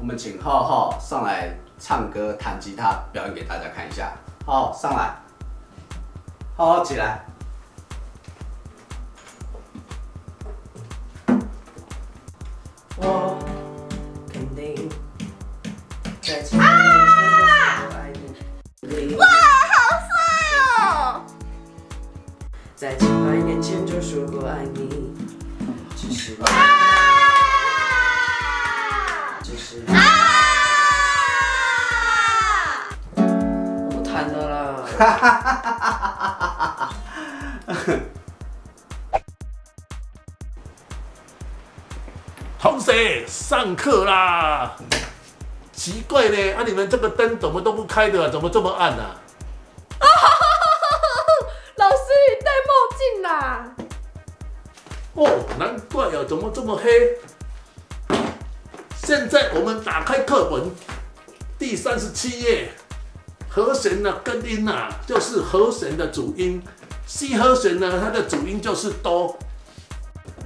我们请浩浩上来唱歌、弹吉他，表演给大家看一下。浩浩上来，浩浩起来。我肯定在千年前就说爱你。哇，好帅哦！在几百年前就说过爱你，只是啊！不弹了啦。同学，上课啦！奇怪呢，啊，你们这个灯怎么都不开的、啊？怎么这么暗啊？老师，你戴墨镜啦！哦，难怪啊，怎么这么黑？现在我们打开课本，第三十七页，和弦的根音啊，就是和弦的主音。C 和弦呢，它的主音就是哆。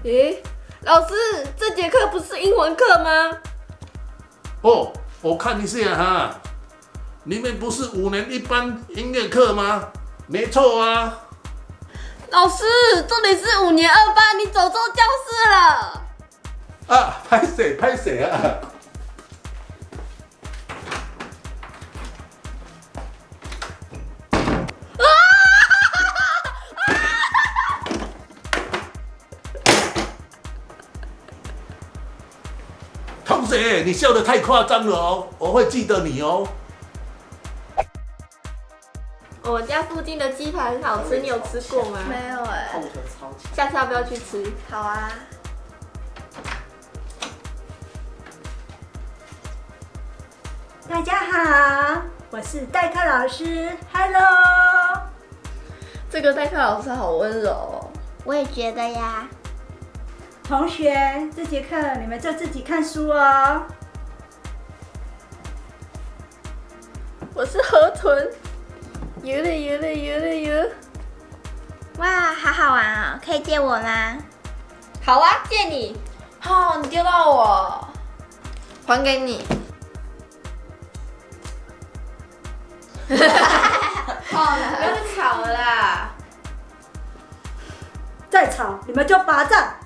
咦，老师，这节课不是英文课吗？哦，我看一下哈，你们不是五年一班音乐课吗？没错啊。老师，这里是五年二班，你走错教室了。啊，拍谁拍谁啊！同学，你笑得太夸张了哦，我会记得你哦。我们家附近的鸡排很好吃，你有吃过吗？没有哎。下次要不要去吃？好啊。大家好，我是代课老师，Hello。这个代课老师好温柔哦。我也觉得呀。同学，这节课你们就自己看书哦。我是河豚，游了游了游了游。哇，好好玩啊、可以借我吗？好啊，借你。哦，你丢到我。还给你。好了，不要再吵了啦。再吵你们就罚站。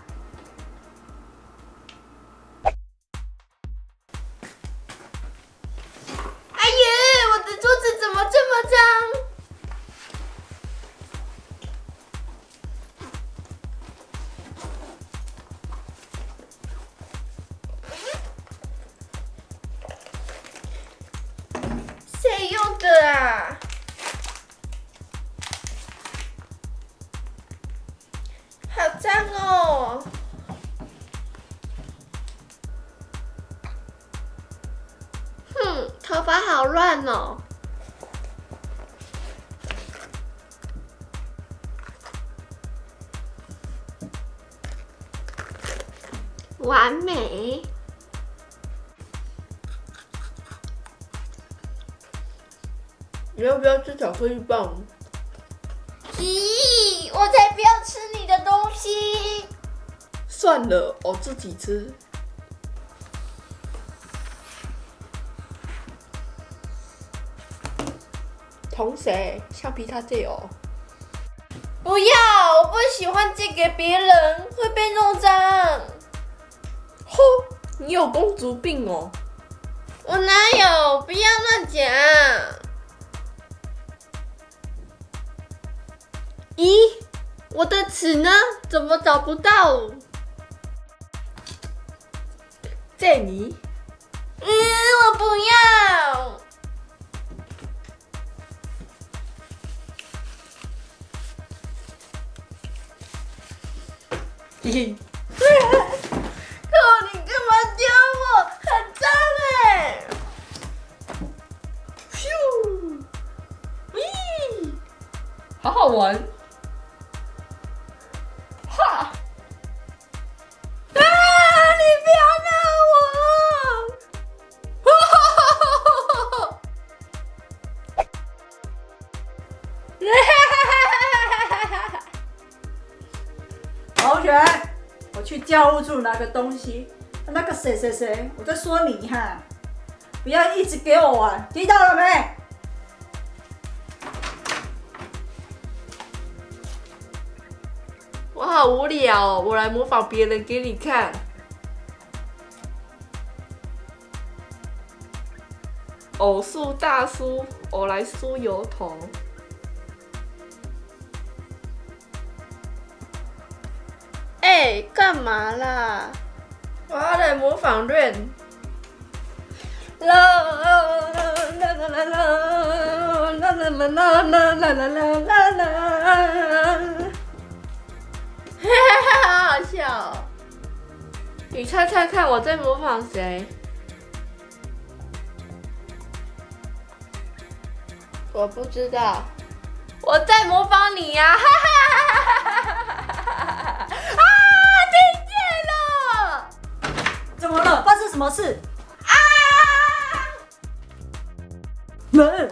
好脏哦！哼，头发好乱哦。完美。你要不要吃巧克力棒？咦，我才不要吃你的东西。算了，我自己吃。同学，橡皮擦借哦。不要，我不喜欢借给别人，会被弄脏。吼，你有公主病哦！我哪有？不要乱讲。咦，我的尺呢？怎么找不到？借你。嗯，我不要。嘿嘿。靠！你干嘛丢我？很脏哎！咻！咦，好好玩。教务处拿个东西。那个谁谁谁，我在说你哈。不要一直给我玩，听到了没？我好无聊，我来模仿别人给你看。偶数大叔，我来梳油头。哎、干嘛啦？我要来模仿 Rain。啦啦啦啦啦啦啦啦啦啦啦啦啦啦。哈哈哈，好好笑、哦！你猜猜看，我在模仿谁？我不知道，我在模仿你呀、哈哈哈哈哈么事？啊！门。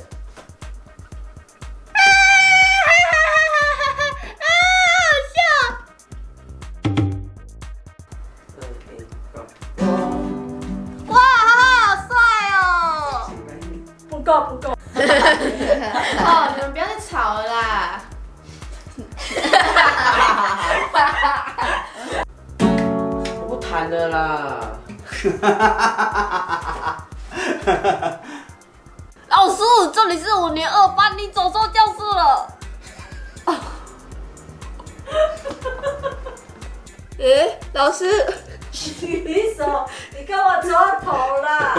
哇，好好帅哦！不够不够，哦，你们不要再吵了啦！我不谈了啦。老师，这里是五年二班，你走错教室了。诶、老师，你手，你跟我抓头啦！